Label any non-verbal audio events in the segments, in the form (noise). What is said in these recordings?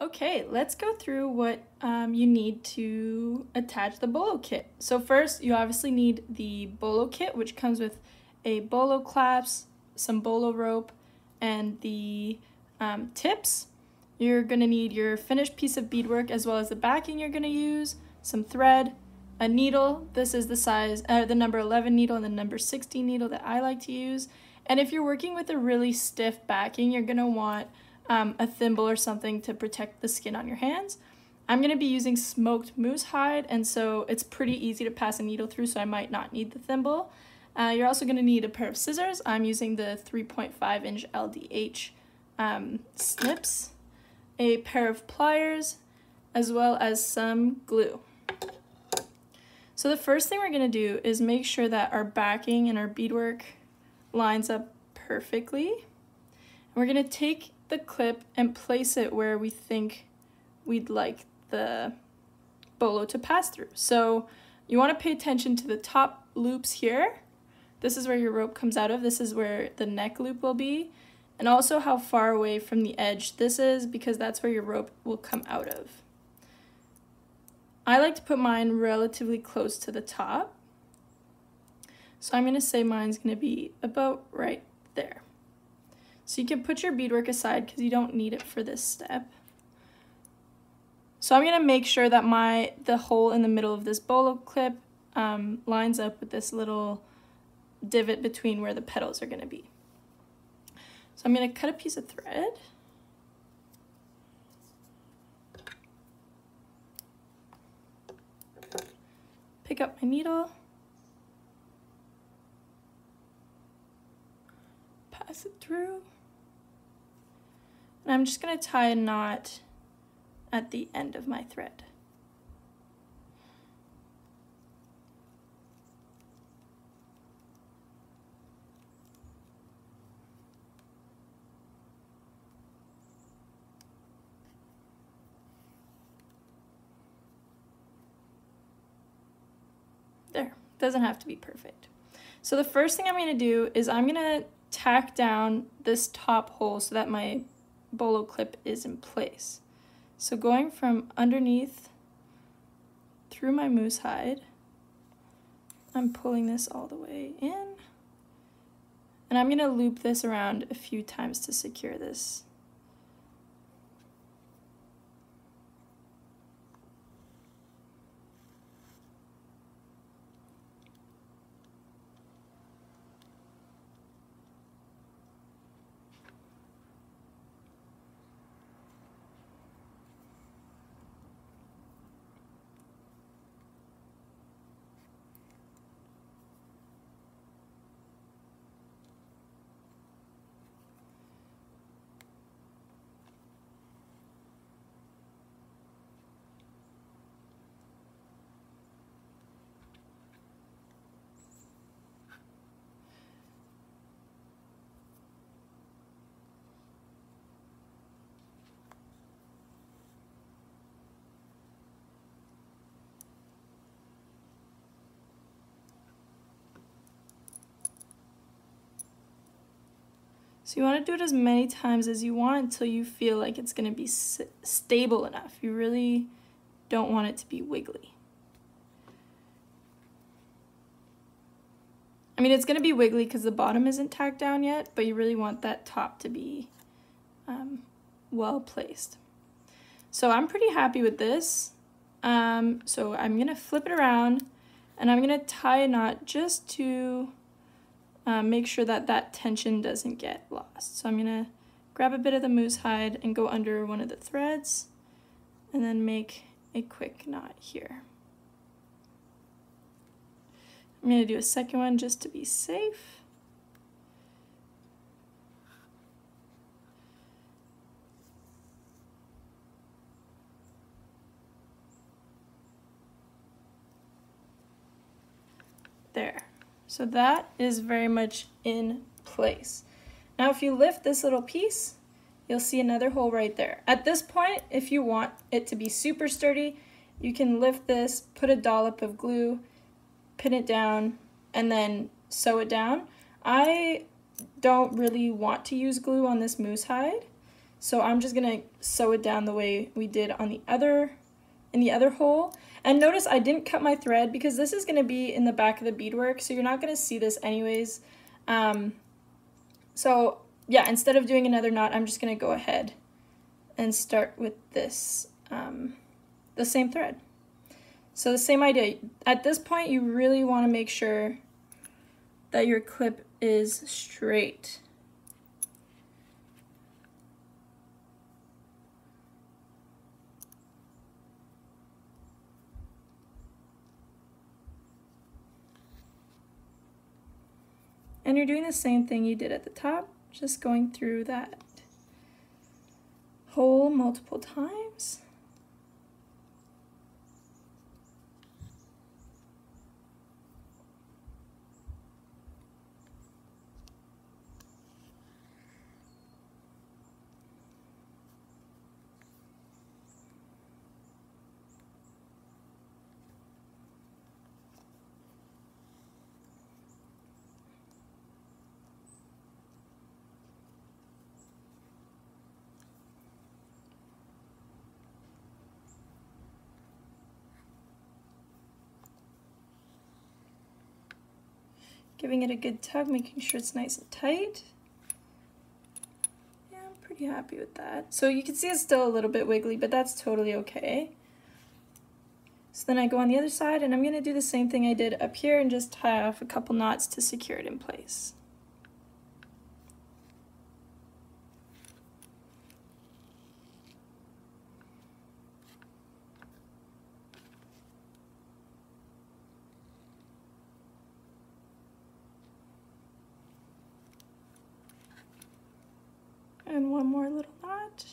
Okay, let's go through what um, you need to attach the bolo kit. So first, you obviously need the bolo kit, which comes with a bolo clasp, some bolo rope, and the um, tips. You're to need your finished piece of beadwork as well as the backing you're to use, some thread, a needle. This is the size, uh, the number 11 needle and the number 16 needle that I like to use. And if you're working with a really stiff backing, you're to want um, a thimble or something to protect the skin on your hands. I'm going to be using smoked moose hide, and so it's pretty easy to pass a needle through, so I might not need the thimble. Uh, you're also going to need a pair of scissors. I'm using the 3.5 inch LDH um, snips, a pair of pliers, as well as some glue. So the first thing we're going to do is make sure that our backing and our beadwork lines up perfectly. And we're going to take the clip and place it where we think we'd like the bolo to pass through. So you want to pay attention to the top loops here. This is where your rope comes out of. This is where the neck loop will be. And also how far away from the edge this is because that's where your rope will come out of. I like to put mine relatively close to the top. So I'm going to say mine's going to be about right there. So you can put your beadwork aside because you don't need it for this step. So I'm going to make sure that my the hole in the middle of this bolo clip um, lines up with this little divot between where the petals are going to be. So I'm going to cut a piece of thread. Pick up my needle. Pass it through. And I'm just going to tie a knot at the end of my thread. There, doesn't have to be perfect. So the first thing I'm going to do is I'm going to tack down this top hole so that my bolo clip is in place. So going from underneath through my moose hide, I'm pulling this all the way in. And I'm going to loop this around a few times to secure this So you want to do it as many times as you want until you feel like it's going to be stable enough. You really don't want it to be wiggly. I mean, it's going to be wiggly because the bottom isn't tacked down yet, but you really want that top to be um, well placed. So I'm pretty happy with this. Um, so I'm going to flip it around and I'm going to tie a knot just to uh, make sure that that tension doesn't get lost. So I'm going to grab a bit of the moose hide and go under one of the threads and then make a quick knot here. I'm going to do a second one just to be safe. There. So that is very much in place. Now if you lift this little piece, you'll see another hole right there. At this point, if you want it to be super sturdy, you can lift this, put a dollop of glue, pin it down, and then sew it down. I don't really want to use glue on this moose hide, So I'm just gonna sew it down the way we did on the other, in the other hole. And notice I didn't cut my thread because this is gonna be in the back of the beadwork, so you're not gonna see this anyways. Um, so yeah, instead of doing another knot, I'm just gonna go ahead and start with this, um, the same thread. So the same idea. At this point, you really want to make sure that your clip is straight. And you're doing the same thing you did at the top, just going through that hole multiple times. Giving it a good tug, making sure it's nice and tight. Yeah, I'm pretty happy with that. So you can see it's still a little bit wiggly, but that's totally okay. So then I go on the other side and I'm gonna do the same thing I did up here and just tie off a couple knots to secure it in place. And one more little knot.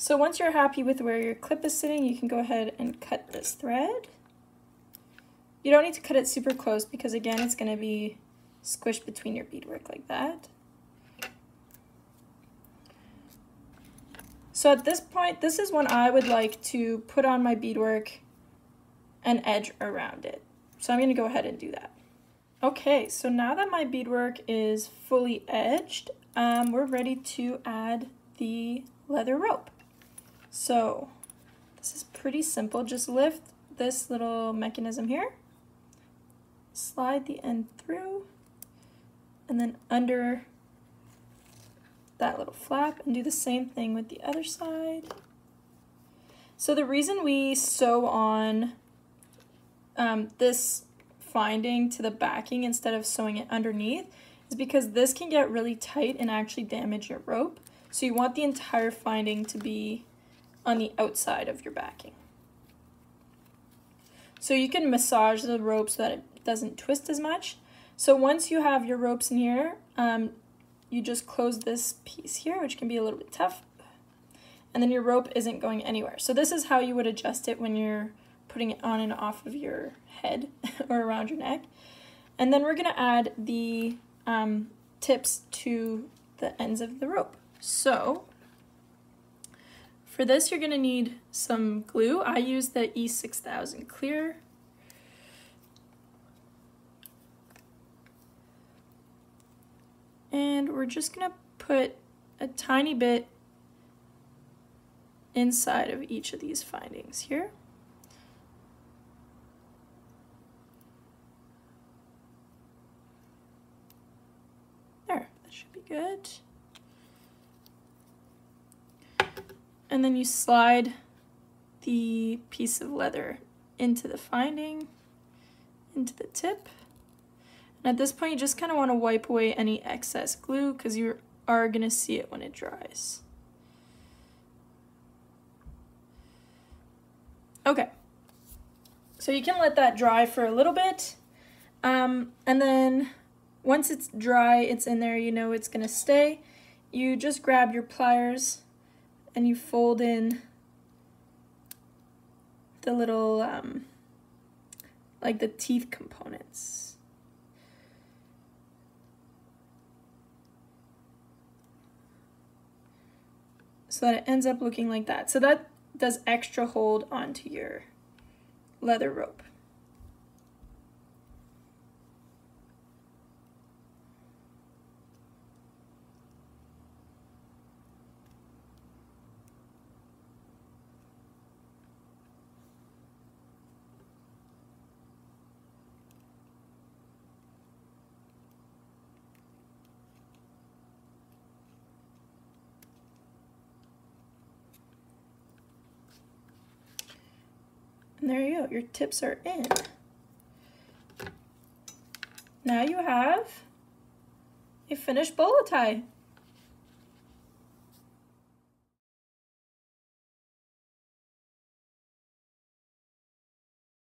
So once you're happy with where your clip is sitting, you can go ahead and cut this thread. You don't need to cut it super close because again, it's gonna be squished between your beadwork like that. So at this point, this is when I would like to put on my beadwork and edge around it. So I'm gonna go ahead and do that. Okay, so now that my beadwork is fully edged, um, we're ready to add the leather rope. So this is pretty simple. Just lift this little mechanism here, slide the end through, and then under that little flap and do the same thing with the other side. So the reason we sew on um, this finding to the backing instead of sewing it underneath is because this can get really tight and actually damage your rope. So you want the entire finding to be on the outside of your backing. So you can massage the rope so that it doesn't twist as much. So once you have your ropes in here, um, you just close this piece here, which can be a little bit tough, and then your rope isn't going anywhere. So this is how you would adjust it when you're putting it on and off of your head (laughs) or around your neck. And then we're gonna add the um, tips to the ends of the rope. So for this, you're going to need some glue. I use the E6000 clear. And we're just going to put a tiny bit inside of each of these findings here. There, that should be good. And then you slide the piece of leather into the finding, into the tip. And at this point, you just kind of want to wipe away any excess glue because you are going to see it when it dries. Okay, so you can let that dry for a little bit. Um, and then once it's dry, it's in there, you know it's going to stay. You just grab your pliers and you fold in the little um, like the teeth components. So that it ends up looking like that. So that does extra hold onto your leather rope. There you go, your tips are in. Now you have a finished bolo tie.